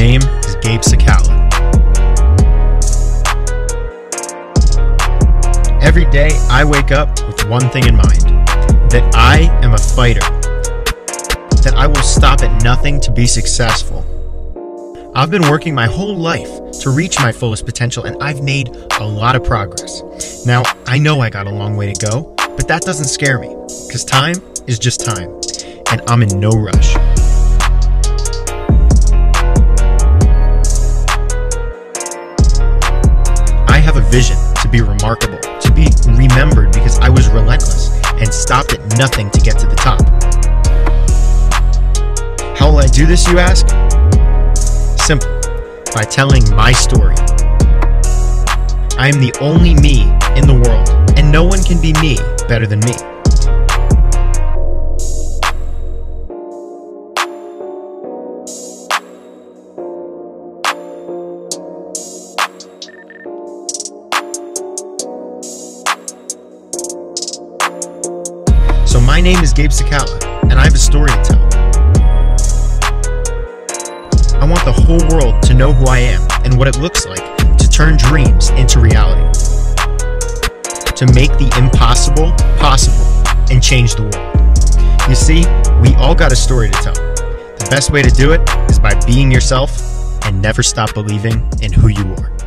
name is Gabe Cicala. Every day I wake up with one thing in mind that I am a fighter, that I will stop at nothing to be successful. I've been working my whole life to reach my fullest potential, and I've made a lot of progress. Now, I know I got a long way to go, but that doesn't scare me because time is just time, and I'm in no rush. Vision to be remarkable, to be remembered because I was relentless and stopped at nothing to get to the top. How will I do this, you ask? Simple by telling my story. I am the only me in the world, and no one can be me better than me. My name is Gabe Cicala, and I have a story to tell. I want the whole world to know who I am and what it looks like to turn dreams into reality. To make the impossible possible and change the world. You see, we all got a story to tell. The best way to do it is by being yourself and never stop believing in who you are.